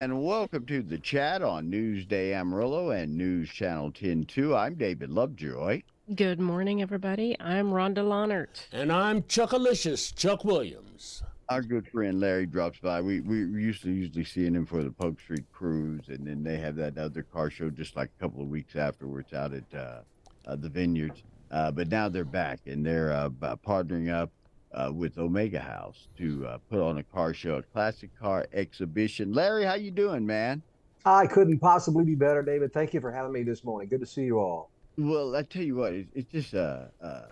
And welcome to the chat on Newsday Amarillo and News Channel 102. I'm David Lovejoy. Good morning, everybody. I'm Rhonda Lahnert. And I'm Chuckalicious, Chuck Williams. Our good friend Larry drops by. We we used to usually seeing him for the Polk Street Cruise, and then they have that other car show just like a couple of weeks afterwards out at uh, uh, the Vineyards. Uh, but now they're back, and they're uh, partnering up uh, with Omega House to uh, put on a car show, a classic car exhibition. Larry, how you doing, man? I couldn't possibly be better, David. Thank you for having me this morning. Good to see you all. Well, I tell you what, it's, it's just uh, uh,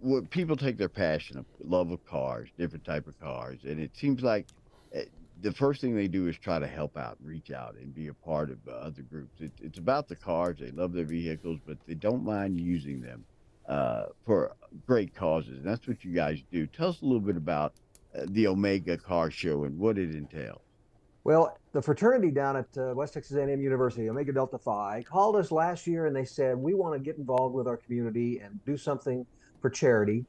what people take their passion of love of cars, different type of cars, and it seems like uh, the first thing they do is try to help out, reach out, and be a part of uh, other groups. It, it's about the cars; they love their vehicles, but they don't mind using them uh, for great causes. And that's what you guys do. Tell us a little bit about uh, the Omega Car Show and what it entails. Well, the fraternity down at uh, West Texas A&M University, Omega Delta Phi, called us last year and they said we want to get involved with our community and do something for charity.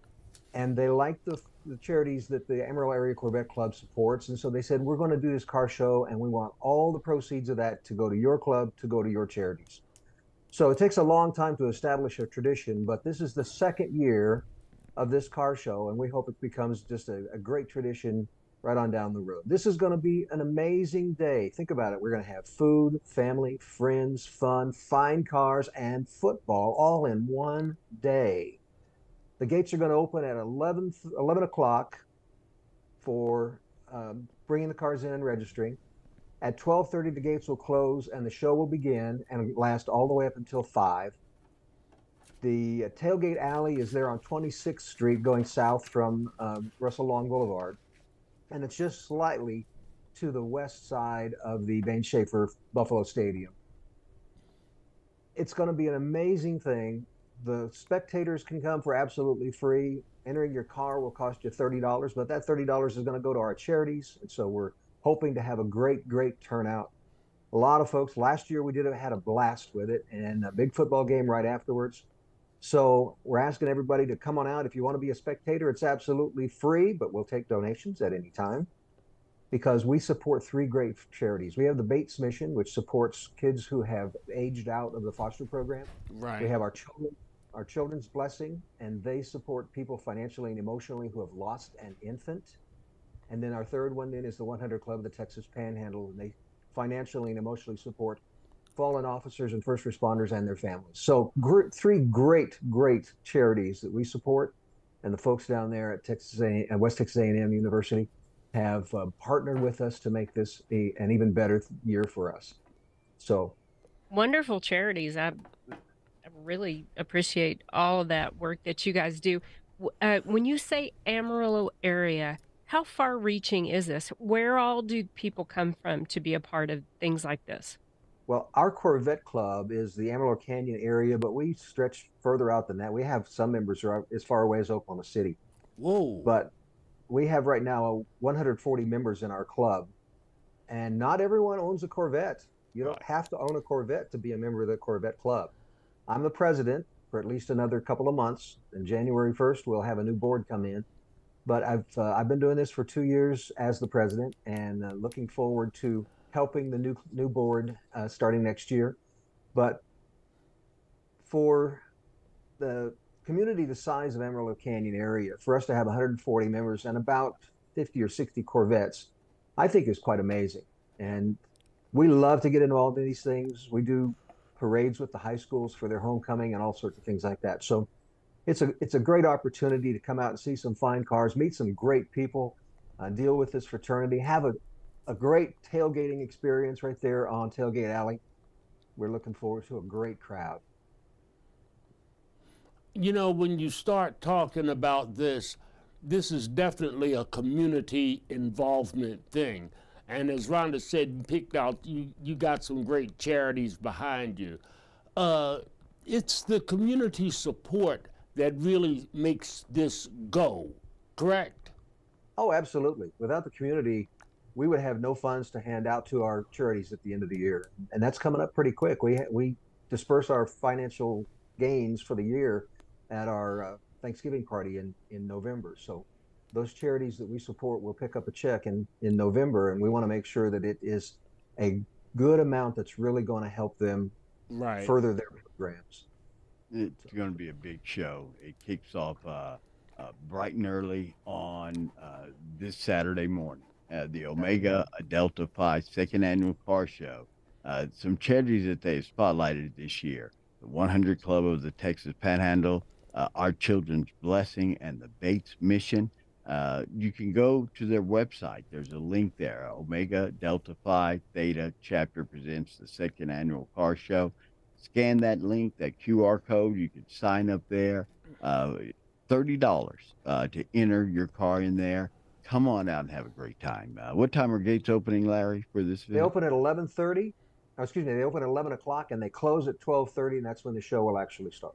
And they like the, the charities that the Amarillo Area Corvette Club supports, and so they said we're going to do this car show, and we want all the proceeds of that to go to your club, to go to your charities. So it takes a long time to establish a tradition, but this is the second year of this car show, and we hope it becomes just a, a great tradition right on down the road. This is going to be an amazing day. Think about it. We're going to have food, family, friends, fun, fine cars, and football all in one day. The gates are going to open at 11, 11 o'clock for um, bringing the cars in and registering. At 12:30, the gates will close and the show will begin and last all the way up until five. The uh, tailgate alley is there on 26th Street, going south from uh, Russell Long Boulevard, and it's just slightly to the west side of the Bain Schaeffer Buffalo Stadium. It's going to be an amazing thing. The spectators can come for absolutely free. Entering your car will cost you $30, but that $30 is going to go to our charities, and so we're hoping to have a great, great turnout. A lot of folks. Last year we did have, had a blast with it, and a big football game right afterwards. So we're asking everybody to come on out. If you want to be a spectator, it's absolutely free, but we'll take donations at any time because we support three great charities. We have the Bates Mission, which supports kids who have aged out of the foster program. Right. We have our children, our Children's Blessing, and they support people financially and emotionally who have lost an infant. And then our third one then is the 100 Club of the Texas Panhandle, and they financially and emotionally support fallen officers and first responders and their families. So gr- three great, great charities that we support, and the folks down there at Texas A- at West Texas A&M University have uh, partnered with us to make this a, an even better th- year for us. So wonderful charities. I, I really appreciate all of that work that you guys do. Uh, when you say Amarillo area, how far reaching is this? Where all do people come from to be a part of things like this? Well, our Corvette Club is the Amarillo Canyon area, but we stretch further out than that. We have some members who are as far away as Oklahoma City. Whoa. But we have right now 140 members in our club, and not everyone owns a Corvette. You don't have to own a Corvette to be a member of the Corvette Club. I'm the president for at least another couple of months. And January 1st, we'll have a new board come in but I've uh, I've been doing this for two years as the president, and uh, looking forward to helping the new new board uh, starting next year. But for the community the size of Amarillo Canyon area, for us to have 140 members and about 50 or 60 Corvettes, I think is quite amazing. And we love to get involved in these things. We do parades with the high schools for their homecoming and all sorts of things like that. So it's a it's a great opportunity to come out and see some fine cars, meet some great people, uh, deal with this fraternity, have a, a great tailgating experience right there on Tailgate Alley. We're looking forward to a great crowd. You know, when you start talking about this, this is definitely a community involvement thing. And as Rhonda said, picked out, you, you got some great charities behind you. Uh, it's the community support that really makes this go, correct? Oh, absolutely. Without the community, we would have no funds to hand out to our charities at the end of the year, and that's coming up pretty quick. We we disperse our financial gains for the year at our uh, Thanksgiving party in in November. So those charities that we support will pick up a check in in November, and we want to make sure that it is a good amount that's really going to help them Right. further their programs. It's going to be a big show. It kicks off uh, uh, bright and early on uh, this Saturday morning. Uh, the Omega Delta Phi second annual car show. Uh, some charities that they have spotlighted this year: the 100 Club of the Texas Panhandle, uh, Our Children's Blessing, and the Bates Mission. Uh, you can go to their website. There's a link there. Omega Delta Phi Theta chapter presents the second annual car show scan that link, that QR code. You can sign up there. Uh, Thirty dollars uh, to enter your car in there. Come on out and have a great time. Uh, what time are gates opening, Larry, for this They open at 11:30. Oh, excuse me, they open at 11 o'clock and they close at 12:30, and that's when the show will actually start.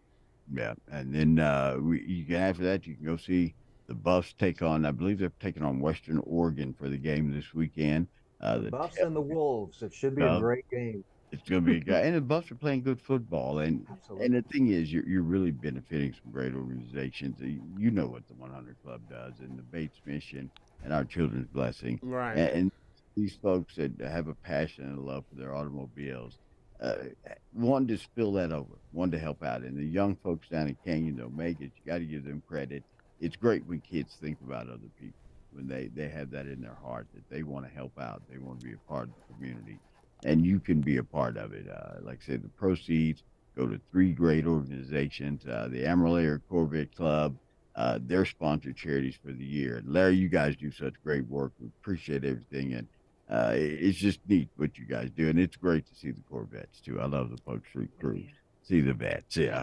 Yeah, and then uh, we, you can after that you can go see the Buffs take on. I believe they're taking on Western Oregon for the game this weekend. Uh, the Buffs and the Wolves. It should be a Oh. great game. It's going to be a guy, and the Buffs are playing good football, and Absolutely. and the thing is, you're you're really benefiting some great organizations. You know what the 100 Club does, and the Bates Mission, and our Children's Blessing. Right. and, and these folks that have a passion and a love for their automobiles uh, wanted to spill that over, wanted to help out. And the young folks down in Canyon, the Omegas, you got to give them credit. It's great when kids think about other people, when they, they have that in their heart that they want to help out, they want to be a part of the community. And you can be a part of it. Uh, like I said, the proceeds go to three great organizations uh, the Amarillo Area Corvette Club, uh, they're sponsored charities for the year. And Larry, you guys do such great work. We appreciate everything, and uh, it's just neat what you guys do, and it's great to see the Corvettes too. I love the Polk Street crew. See the vets, yeah,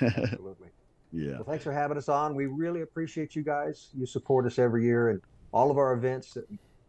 Absolutely. yeah. Well, thanks for having us on. We really appreciate you guys. You support us every year and all of our events.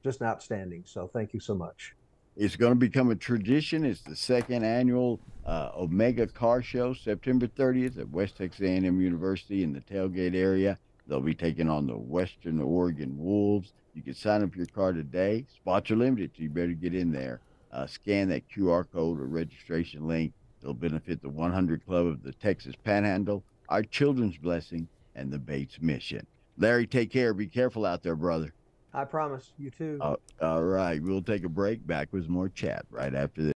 Just outstanding. So thank you so much. It's going to become a tradition. It's the second annual uh, Omega Car Show, September 30th at West Texas A&M University in the tailgate area. They'll be taking on the Western Oregon Wolves. You can sign up your car today. Spots are limited, so you better get in there. Uh, scan that QR code or registration link. It'll benefit the 100 Club of the Texas Panhandle, our Children's Blessing, and the Bates Mission. Larry, take care. Be careful out there, brother. I promise. You too. Uh, all right. We'll take a break. Back with more chat right after this.